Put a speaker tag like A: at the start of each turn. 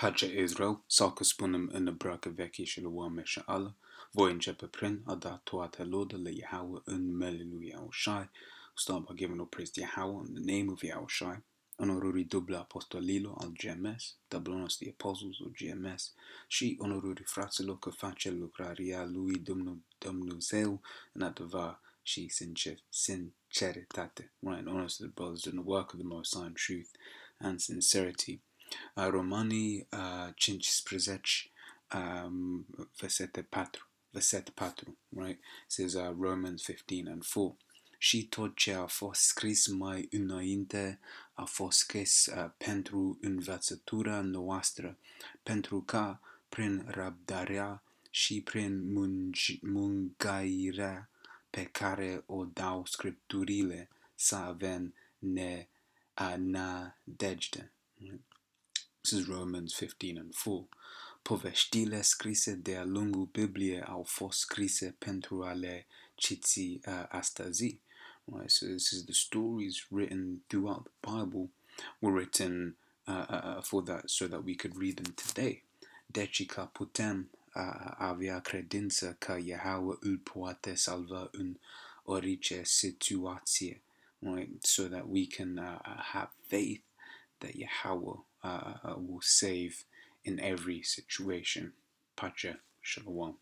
A: Pace Israel, saker spunem în îmbracă veche și le oameni și alle, voi începe prin a da toată lodă le Yahweh în numele lui Yahushai, start by giving all praise to Yahweh in the name of Yahushai, onoruri duble apostolilo al GMS, tablonos de apostles al GMS, și onoruri fraților că face lucrarea lui Domnul Dumnezeu în adevăr și sincer, sinceritate. Right, honest the brothers doing the work of the Most High in truth and sincerity. Uh, Romanii uh, 15, um, versete 4, verset 4, right? Says uh, Romans 15 and 4. Și tot ce a fost scris mai înainte a fost scris uh, pentru învățătura noastră, pentru ca prin răbdarea și prin mângâierea pe care o dau scripturile să avem ne uh, nădejde. This is Romans 15 and 4. Poveștile scrise de-a lungul Bibliei au fost scrise pentru a le citi uh, astăzi. Right, so this is the stories written throughout the Bible were written uh, uh, for that so that we could read them today. Deci că putem uh, avea credință că Yahweh îl poate salva în orice situație. Right, so that we can uh, have faith that Yahweh uh, will save in every situation. Pacha Shalom.